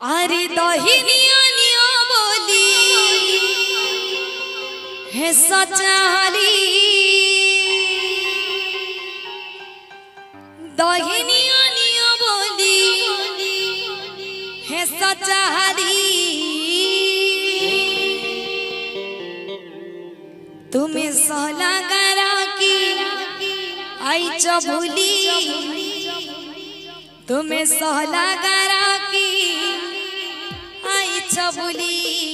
अरे दहिनिया निया बोली, है सचारी दहिनिया निया बोली, है सचारी तुम्हें सहला करा की आई चबुली तुम्हें सहला करा আচ্ছা বলি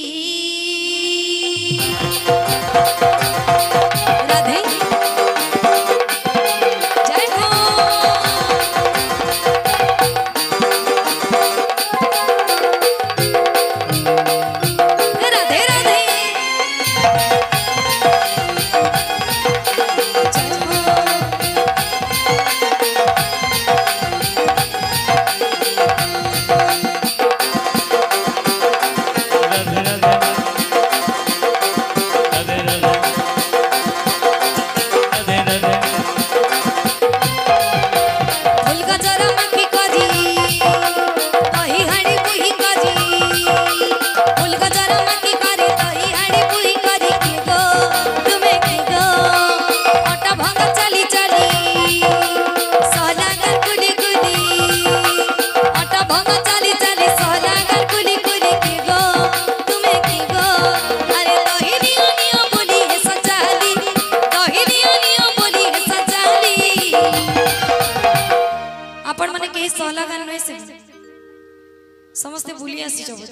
ऐसी चबुली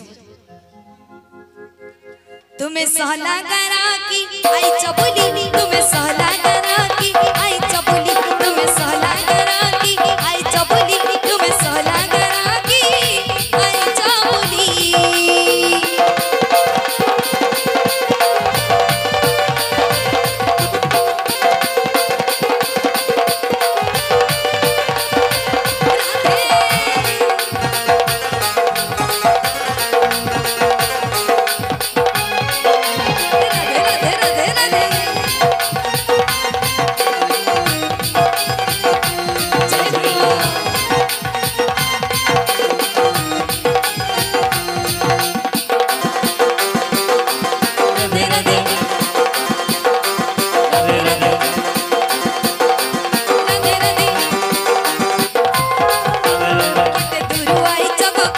तुम्हें सहला करा की आई चबुली तुम्हें सहला करा की आई चबुली तुम्हें सहला करा